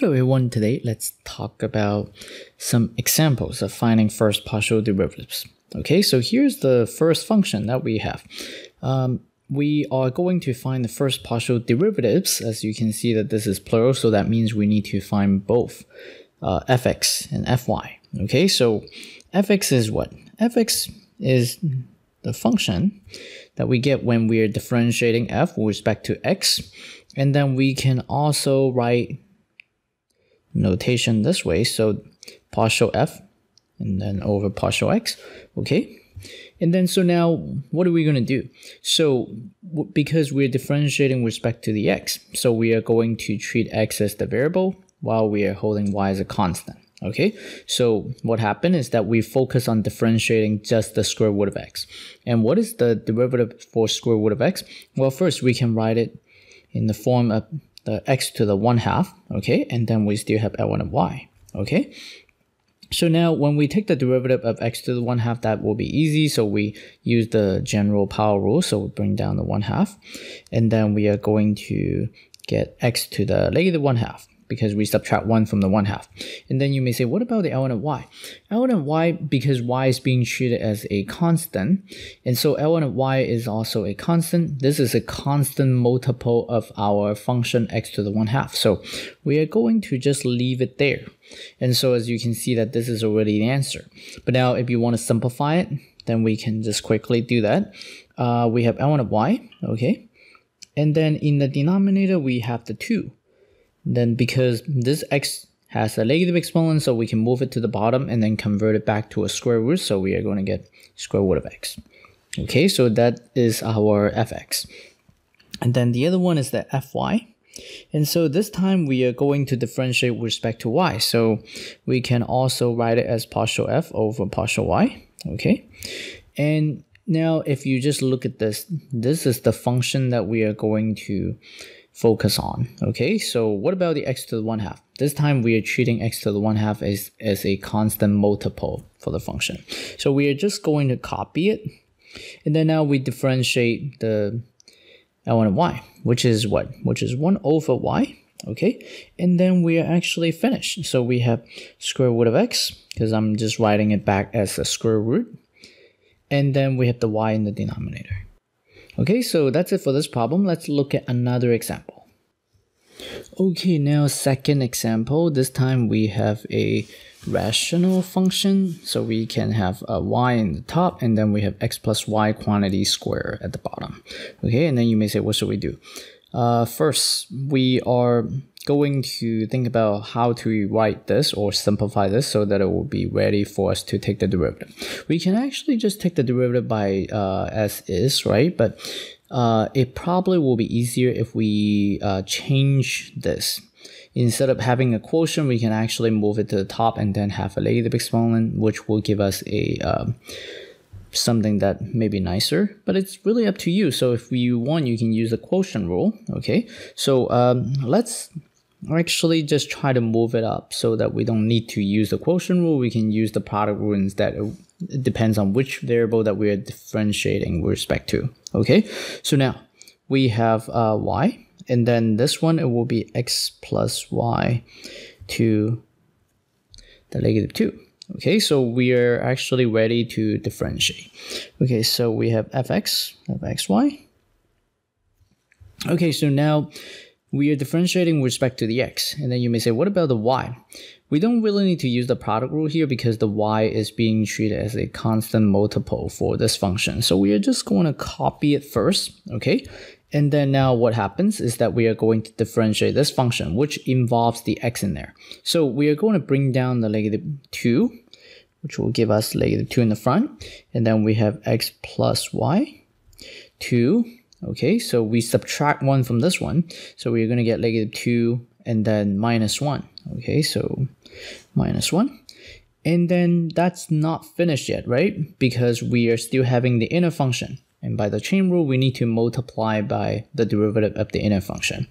Hello everyone, today let's talk about some examples of finding first partial derivatives. Okay, so here's the first function that we have. Um, we are going to find the first partial derivatives. As you can see that this is plural, so that means we need to find both uh, fx and fy. Okay, so fx is what? fx is the function that we get when we are differentiating f with respect to x. And then we can also write notation this way. So partial f and then over partial x. Okay. And then so now what are we going to do? So because we're differentiating respect to the x, so we are going to treat x as the variable while we are holding y as a constant. Okay, so what happened is that we focus on differentiating just the square root of x. And what is the derivative for square root of x? Well, first we can write it in the form of the x to the 1 half, okay? And then we still have ln of y, okay? So now when we take the derivative of x to the 1 half, that will be easy. So we use the general power rule. So we bring down the 1 half. And then we are going to get x to the negative 1 half because we subtract 1 from the 1 half. And then you may say, what about the ln of y? ln of y, because y is being treated as a constant, and so ln of y is also a constant. This is a constant multiple of our function x to the 1 half. So we are going to just leave it there. And so as you can see that this is already the answer. But now if you want to simplify it, then we can just quickly do that. Uh, we have ln of y, okay? And then in the denominator, we have the 2. Then because this x has a negative exponent, so we can move it to the bottom and then convert it back to a square root. So we are going to get square root of x. Okay, so that is our fx. And then the other one is the fy. And so this time we are going to differentiate with respect to y. So we can also write it as partial f over partial y. Okay. And now if you just look at this, this is the function that we are going to focus on. Okay, so what about the x to the 1 half? This time we are treating x to the 1 half as, as a constant multiple for the function. So we are just going to copy it. And then now we differentiate the ln of y, which is what? Which is 1 over y. Okay, and then we are actually finished. So we have square root of x, because I'm just writing it back as a square root. And then we have the y in the denominator. Okay, so that's it for this problem. Let's look at another example. Okay, now second example. This time we have a rational function. So we can have a y in the top and then we have x plus y quantity square at the bottom. Okay, and then you may say, what should we do? Uh, first, we are going to think about how to write this or simplify this so that it will be ready for us to take the derivative. We can actually just take the derivative by uh, as is, right? But uh, it probably will be easier if we uh, change this. Instead of having a quotient, we can actually move it to the top and then have a negative exponent, which will give us a um, something that may be nicer, but it's really up to you. So if you want, you can use the quotient rule. Okay, so um, let's actually just try to move it up so that we don't need to use the quotient rule. We can use the product rule instead. It depends on which variable that we are differentiating with respect to. Okay, so now we have uh, y, and then this one it will be x plus y to the negative 2. Okay, so we are actually ready to differentiate. Okay, so we have fx of xy. Okay, so now we are differentiating with respect to the x. And then you may say, what about the y? We don't really need to use the product rule here because the y is being treated as a constant multiple for this function. So we are just going to copy it first, okay? And then now what happens is that we are going to differentiate this function, which involves the x in there. So we are going to bring down the negative 2, which will give us negative 2 in the front. And then we have x plus y, 2 Okay, so we subtract 1 from this one. So we're going to get negative 2 and then minus 1. Okay, so minus 1. And then that's not finished yet, right? Because we are still having the inner function. And by the chain rule, we need to multiply by the derivative of the inner function.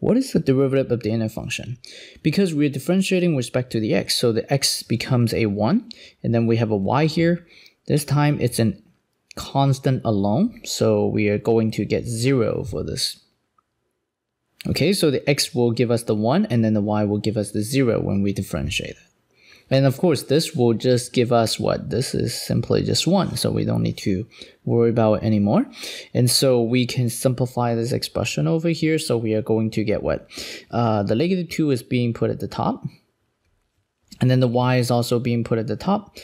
What is the derivative of the inner function? Because we're differentiating with respect to the x, so the x becomes a 1, and then we have a y here. This time it's an constant alone. So we are going to get zero for this. Okay, so the x will give us the 1 and then the y will give us the 0 when we differentiate it. And of course, this will just give us what? This is simply just 1, so we don't need to worry about it anymore. And so we can simplify this expression over here. So we are going to get what? Uh, the negative 2 is being put at the top. And then the y is also being put at the top.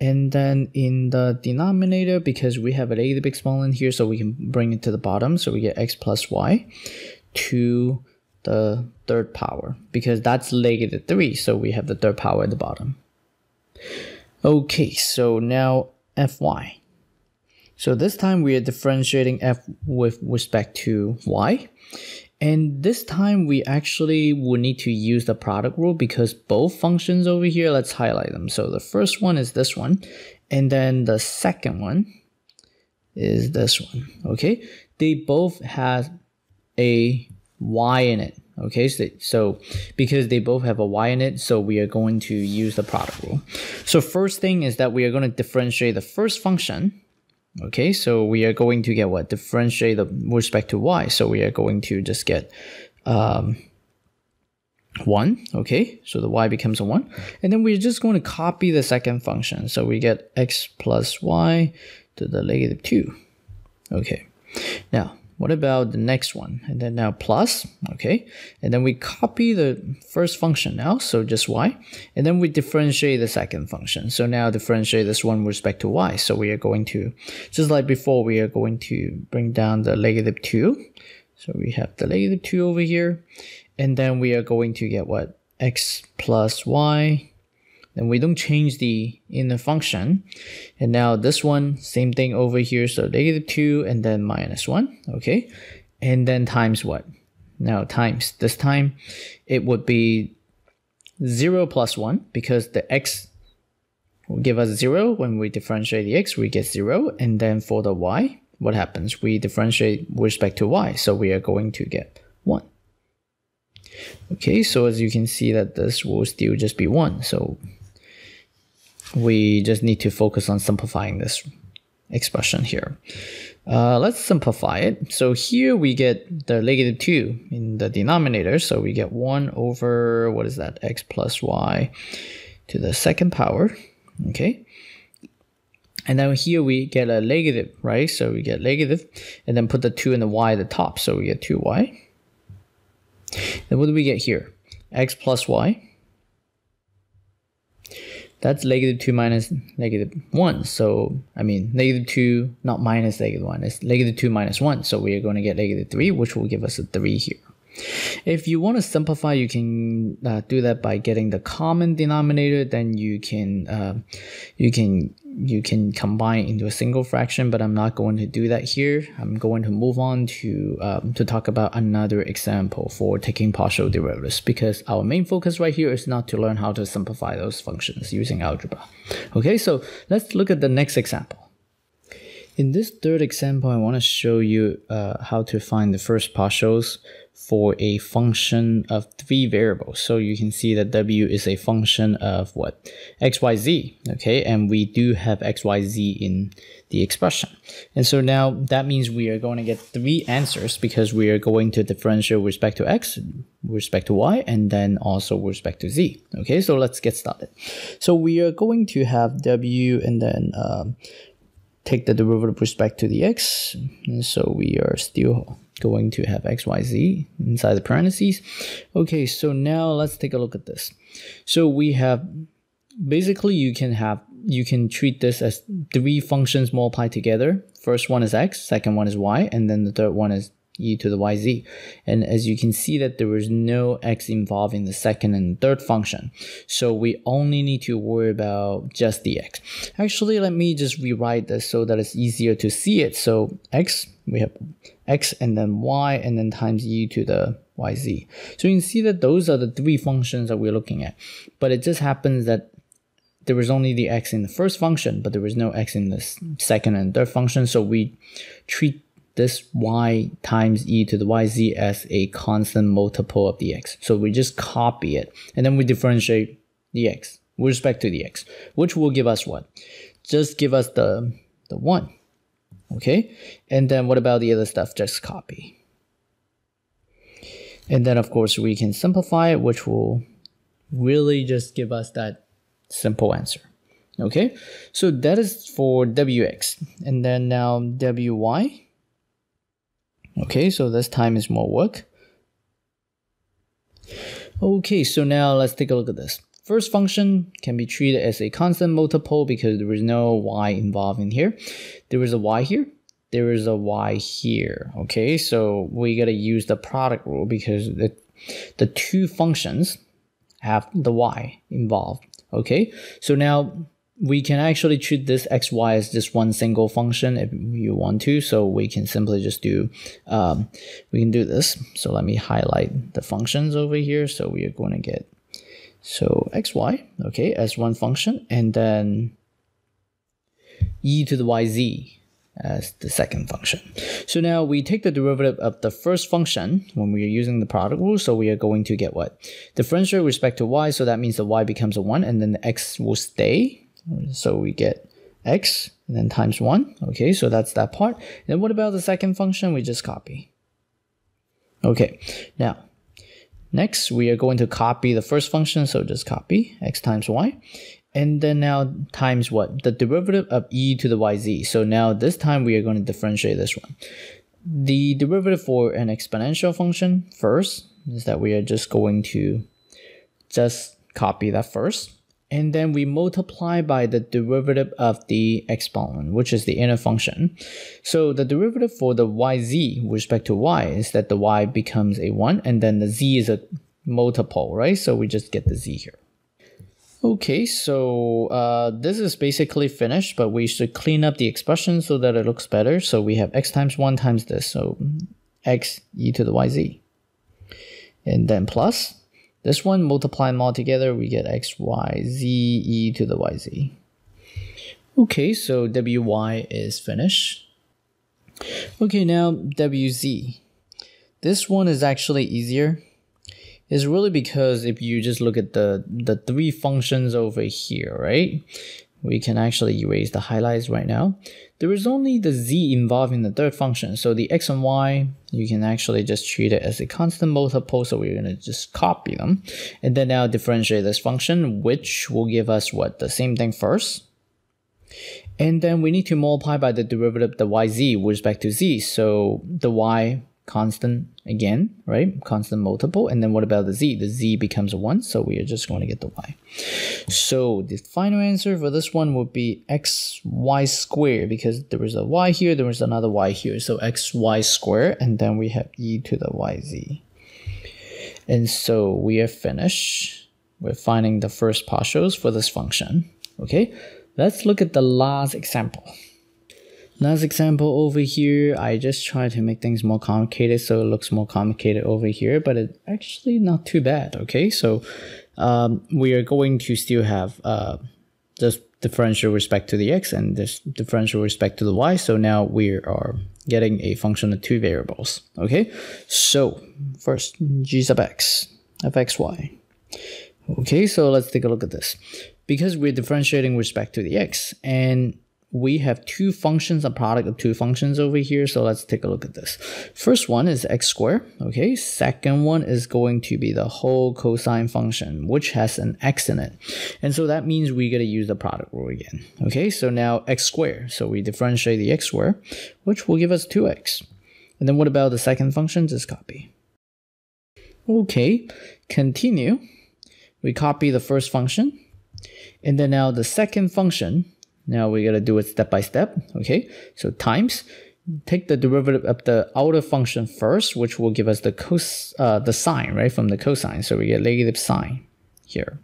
And then in the denominator, because we have a negative exponent here, so we can bring it to the bottom. So we get x plus y to the third power because that's negative 3 so we have the third power at the bottom okay so now fy so this time we are differentiating f with respect to y and this time we actually will need to use the product rule because both functions over here let's highlight them. So the first one is this one and then the second one is this one okay? They both have a y in it okay? So, so because they both have a y in it so we are going to use the product rule. So first thing is that we are going to differentiate the first function okay so we are going to get what? Differentiate the respect to y. So we are going to just get um, 1 okay? So the y becomes a 1 and then we're just going to copy the second function. So we get x plus y to the negative 2 okay. Now what about the next one? And then now plus, okay. And then we copy the first function now, so just y. And then we differentiate the second function. So now differentiate this one with respect to y. So we are going to, just like before, we are going to bring down the negative 2. So we have the negative 2 over here. And then we are going to get what? x plus y then we don't change the inner function. And now this one, same thing over here. So negative 2 and then minus 1. Okay. And then times what? Now times. This time it would be 0 plus 1 because the x will give us 0. When we differentiate the x, we get 0. And then for the y, what happens? We differentiate with respect to y. So we are going to get 1. Okay, so as you can see that this will still just be 1. So we just need to focus on simplifying this expression here. Uh, let's simplify it. So here we get the negative 2 in the denominator. So we get 1 over, what is that, x plus y to the second power. Okay. And then here we get a negative, right? So we get negative, and then put the 2 and the y at the top. So we get 2y. Then what do we get here? x plus y that's negative 2 minus negative 1. So, I mean, negative 2, not minus negative 1. It's negative 2 minus 1. So we are going to get negative 3, which will give us a 3 here. If you want to simplify, you can uh, do that by getting the common denominator. Then you can uh, you can you can combine into a single fraction, but I'm not going to do that here. I'm going to move on to um, to talk about another example for taking partial derivatives because our main focus right here is not to learn how to simplify those functions using algebra. Okay, so let's look at the next example. In this third example, I want to show you uh, how to find the first partials for a function of three variables. So you can see that w is a function of what? x, y, z, okay? And we do have x, y, z in the expression. And so now that means we are going to get three answers because we are going to differentiate with respect to x, with respect to y, and then also with respect to z. Okay, so let's get started. So we are going to have w and then um, take the derivative with respect to the x. And so we are still going to have x, y, z inside the parentheses. Okay, so now let's take a look at this. So we have, basically you can have, you can treat this as three functions multiplied together. First one is x, second one is y, and then the third one is e to the yz. And as you can see that there was no x involved in the second and third function. So we only need to worry about just the x. Actually, let me just rewrite this so that it's easier to see it. So x, we have x and then y and then times e to the yz. So you can see that those are the three functions that we're looking at. But it just happens that there was only the x in the first function, but there was no x in the second and third function. So we treat this y times e to the yz as a constant multiple of the x. So we just copy it and then we differentiate the x with respect to the x, which will give us what? Just give us the, the 1. Okay? And then what about the other stuff? Just copy. And then of course we can simplify it, which will really just give us that simple answer. Okay, so that is for Wx. And then now Wy. Okay, so this time is more work. Okay, so now let's take a look at this. First function can be treated as a constant multiple because there is no y involved in here. There is a y here, there is a y here. Okay, so we gotta use the product rule because the, the two functions have the y involved. Okay, so now we can actually treat this xy as just one single function if you want to so we can simply just do um, we can do this so let me highlight the functions over here so we are going to get so xy okay as one function and then e to the yz as the second function. So now we take the derivative of the first function when we are using the product rule. So we are going to get what? Differentiate respect to y. So that means the y becomes a 1 and then the x will stay so we get x and then times 1. Okay, so that's that part. Then what about the second function? We just copy. Okay, now next we are going to copy the first function. So just copy x times y. And then now times what? The derivative of e to the yz. So now this time we are going to differentiate this one. The derivative for an exponential function first is that we are just going to just copy that first and then we multiply by the derivative of the exponent, which is the inner function. So the derivative for the yz with respect to y is that the y becomes a 1, and then the z is a multiple, right? So we just get the z here. Okay, so uh, this is basically finished, but we should clean up the expression so that it looks better. So we have x times 1 times this, so x e to the yz. And then plus this one, multiply them all together, we get x, y, z, e to the yz. Okay, so wy is finished. Okay, now wz. This one is actually easier. It's really because if you just look at the, the three functions over here, right? We can actually erase the highlights right now there is only the z involved in the third function. So the x and y, you can actually just treat it as a constant multiple. So we're going to just copy them. And then now differentiate this function, which will give us what? The same thing first. And then we need to multiply by the derivative of the yz with respect to z. So the y constant again, right? Constant multiple. And then what about the z? The z becomes a 1, so we are just going to get the y. So the final answer for this one would be xy squared because there was a y here, there was another y here. So xy squared, and then we have e to the yz. And so we are finished with finding the first partials for this function. Okay, let's look at the last example. Last example over here, I just try to make things more complicated so it looks more complicated over here, but it's actually not too bad, okay? So um, we are going to still have uh, this differential respect to the x and this differential respect to the y. So now we are getting a function of two variables, okay? So first, g sub x of xy. Okay, so let's take a look at this. Because we're differentiating respect to the x, and we have two functions, a product of two functions over here. So let's take a look at this. First one is x squared. Okay. Second one is going to be the whole cosine function, which has an x in it. And so that means we got to use the product rule again. Okay. So now x squared. So we differentiate the x squared, which will give us 2x. And then what about the second function? Just copy. Okay. Continue. We copy the first function. And then now the second function now we gotta do it step by step, okay? So times, take the derivative of the outer function first, which will give us the cos, uh, the sine, right, from the cosine. So we get negative sine here.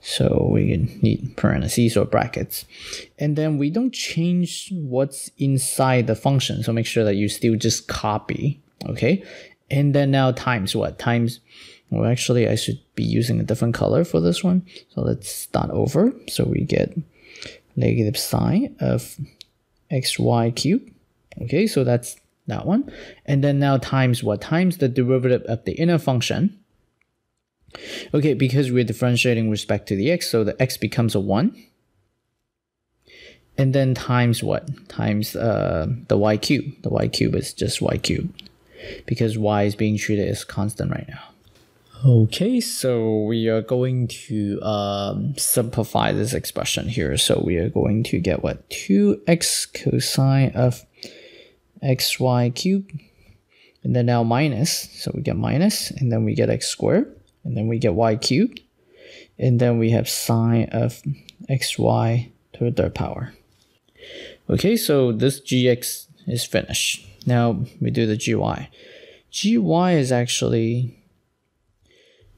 So we need parentheses or brackets. And then we don't change what's inside the function. So make sure that you still just copy, okay? And then now times what? Times, well, actually I should be using a different color for this one. So let's start over. So we get negative sine of xy cubed. Okay, so that's that one. And then now times what? Times the derivative of the inner function. Okay, because we're differentiating respect to the x, so the x becomes a 1. And then times what? Times uh, the y cube. The y cube is just y cube. because y is being treated as constant right now. Okay, so we are going to um, simplify this expression here. So we are going to get what? 2x cosine of xy cubed. And then now minus, so we get minus, and then we get x squared, and then we get y cubed. And then we have sine of xy to the third power. Okay, so this gx is finished. Now we do the gy. gy is actually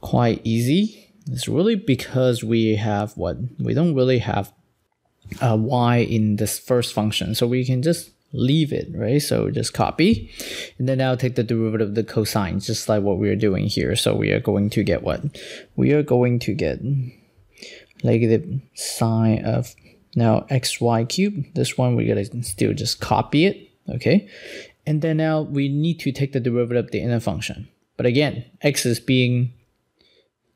quite easy. It's really because we have what? We don't really have a y in this first function. So we can just leave it, right? So just copy. And then now take the derivative of the cosine, just like what we are doing here. So we are going to get what? We are going to get negative sine of now xy cubed. This one we're gonna still just copy it, okay? And then now we need to take the derivative of the inner function. But again, x is being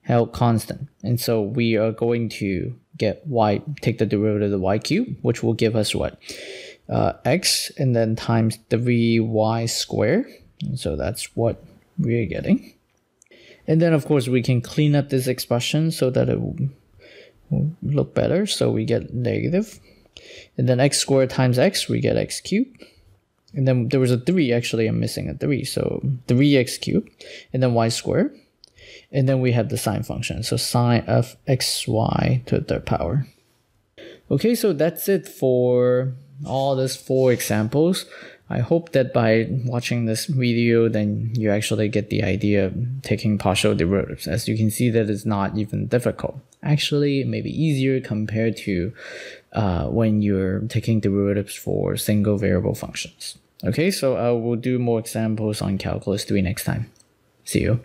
held constant. And so we are going to get y, take the derivative of y cubed, which will give us what? Uh, x and then times 3y squared. And so that's what we're getting. And then of course we can clean up this expression so that it will, will look better. So we get negative. And then x squared times x, we get x cubed. And then there was a 3, actually I'm missing a 3. So 3x cubed. And then y squared and then we have the sine function. So sine of xy to the third power. Okay, so that's it for all these four examples. I hope that by watching this video, then you actually get the idea of taking partial derivatives. As you can see that it's not even difficult. Actually, it may be easier compared to uh, when you're taking derivatives for single variable functions. Okay, so I will do more examples on Calculus 3 next time. See you.